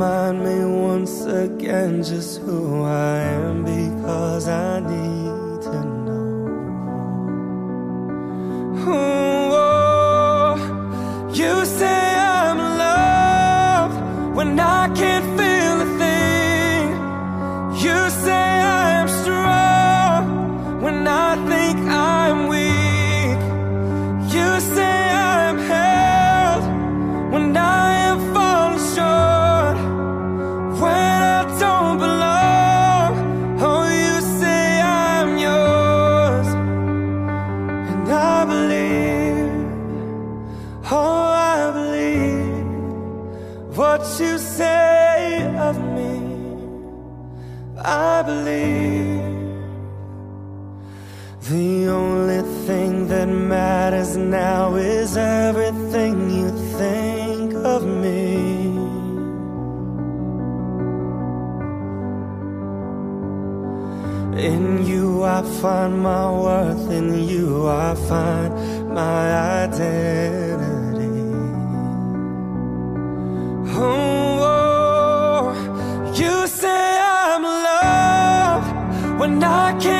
Remind me once again just who I am because I need to know. Oh, you say I'm loved when I can't what you say of me. I believe the only thing that matters now is everything you think of me. In you I find my worth, in you I find my identity. When I can't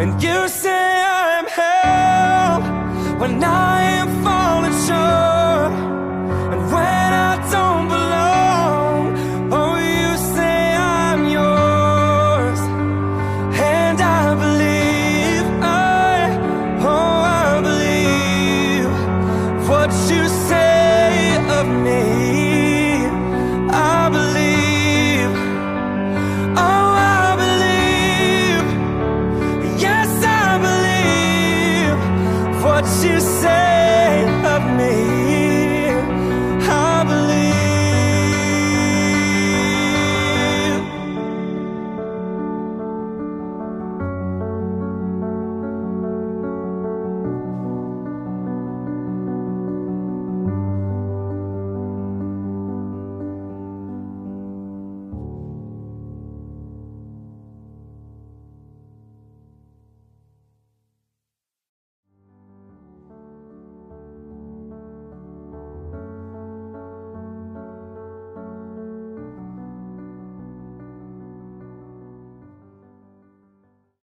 And you say you say